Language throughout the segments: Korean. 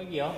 Lagi ya.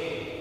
Amen.